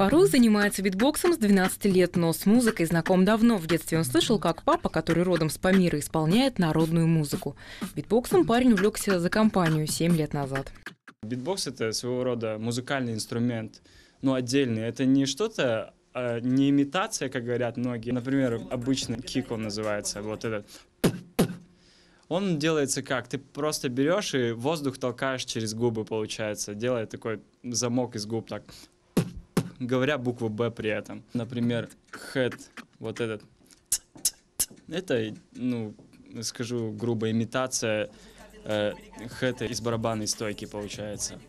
Фарух занимается битбоксом с 12 лет, но с музыкой знаком давно. В детстве он слышал, как папа, который родом с Памира, исполняет народную музыку. Битбоксом парень увлекся за компанию 7 лет назад. Битбокс — это своего рода музыкальный инструмент, но отдельный. Это не что-то, а, не имитация, как говорят многие. Например, обычный kick он называется, вот этот. Он делается как? Ты просто берешь и воздух толкаешь через губы, получается, делая такой замок из губ так говоря букву «Б» при этом. Например, head, вот этот. Это, ну, скажу грубо, имитация э, хэта из барабанной стойки получается.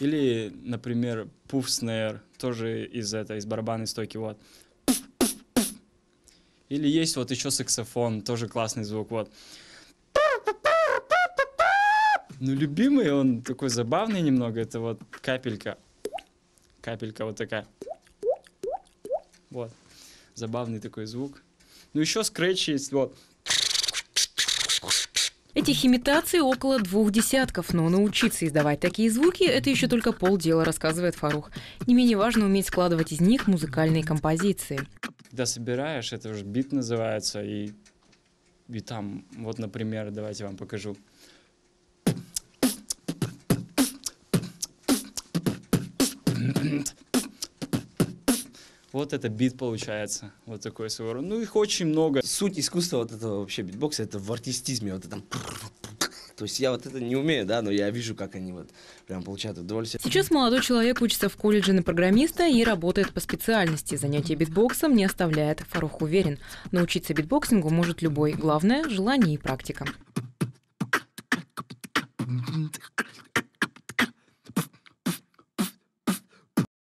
Или, например, puff snare, тоже из этой, из барабанной стойки, вот. Или есть вот еще саксофон, тоже классный звук, вот. Ну, любимый, он такой забавный немного, это вот капелька капелька вот такая. Вот. Забавный такой звук. Ну, еще скретч есть, вот. Этих имитаций около двух десятков, но научиться издавать такие звуки – это еще только полдела, рассказывает Фарух. Не менее важно уметь складывать из них музыкальные композиции. Когда собираешь, это уже бит называется, и, и там, вот, например, давайте вам покажу. Вот это бит получается, вот такой своего рода. Ну, их очень много. Суть искусства вот этого вообще битбокса, это в артистизме, вот это то есть я вот это не умею, да, но я вижу, как они вот прям получают удовольствие. Сейчас молодой человек учится в колледже на программиста и работает по специальности. Занятие битбоксом не оставляет. Фарух уверен, научиться битбоксингу может любой. Главное – желание и практика.